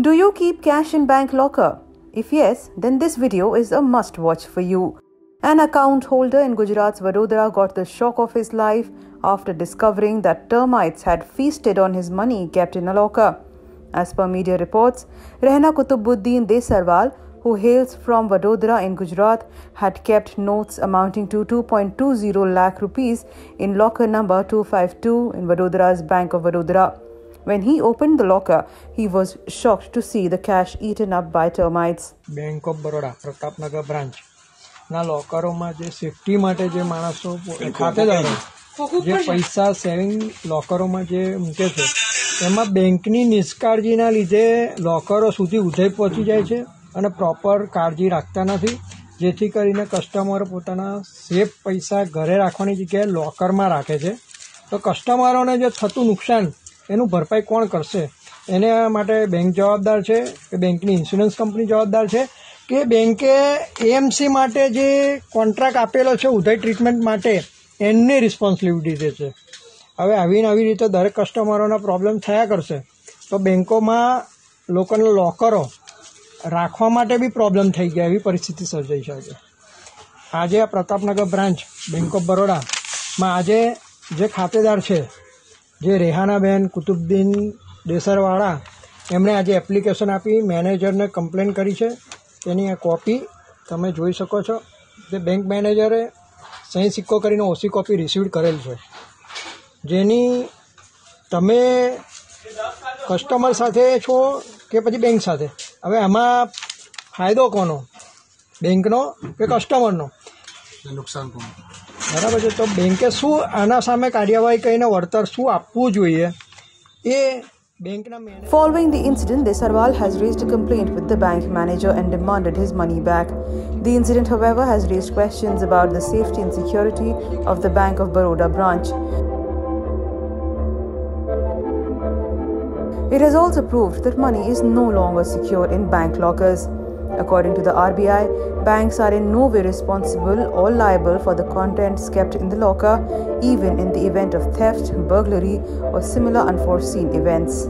Do you keep cash in bank locker? If yes, then this video is a must watch for you. An account holder in Gujarat's Vadodara got the shock of his life after discovering that termites had feasted on his money kept in a locker. As per media reports, Rehna Kutubuddin Desarwal, who hails from Vadodara in Gujarat, had kept notes amounting to 2.20 lakh rupees in locker number 252 in Vadodara's Bank of Vadodara. When he opened the locker, he was shocked to see the cash eaten up by termites. Bank of Baroda Pratapnagar branch. ના લોકરોમાં જે safety માટે જે માણસો ખાતેદારો જે પૈસા saving લોકરોમાં જે મૂકે છે એમાં બેંકની નિષ્કાળજીના લીધે લોકરો સુધી ઉધઈ પહોંચી જાય છે અને પ્રોપર કાળજી રાખતા નથી જેથી કરીને કસ્ટમરો પોતાના સેફ પૈસા ઘરે રાખવાની જગ્યાએ લોકરમાં રાખે છે તો કસ્ટમરોને જે થતું નુકસાન એનું ભરપાઈ કોણ કરશે? એને માટે બેંક જવાબદાર છે, કે બેંકની ઇન્સ્યોરન્સ કંપની જવાબદાર છે, કે બેંકે એએમસી માટે જે કોન્ટ્રાક્ટ આપેલો છે, ઉદય ટ્રીટમેન્ટ માટે એમની રિસ્પોન્સિબિલિટી છે. હવે આવીને આવી રીતે દરેક કસ્ટમરોના પ્રોબ્લેમ થયા કરશે, તો બેંકોમાં લોકોના લોકરો રાખવા માટે બી પ્રોબ્લેમ થઈ ગયા, એવી પરિસ્થિતિ સર્જાઈ શકે આજે. આ પ્રતાપનગર બ્રાન્ચ બેંક ઓફ બરોડામાં આજે જે ખાતેદાર છે જે રેહાનાબેન કુતુબદ્દીન દેસરવાળા, એમણે આજે એપ્લિકેશન આપી. મેનેજરને કમ્પ્લેન કરી છે. તેની આ કોપી તમે જોઈ શકો છો. તે બેંક મેનેજરે સહી સિક્કો કરીને ઓછી કોપી રિસીવ કરેલ છે. જેની તમે કસ્ટમર સાથે છો કે પછી બેંક સાથે? હવે આમાં ફાયદો કોનો? બેંકનો કે કસ્ટમરનો નુકસાન કોણ બરાબર છે તો બેંકે શું આના સામે કાર્યવાહી કરીને વળતર શું આપવું જોઈએ એ બેંકના manager Following the incident, Desarwal has raised a complaint with the bank manager and demanded his money back. The incident, however, has raised questions about the safety and security of the Bank of Baroda branch. It has also proved that money is no longer secure in bank lockers. According to the RBI, banks are in no way responsible or liable for the contents kept in the locker, even in the event of theft, burglary, or similar unforeseen events.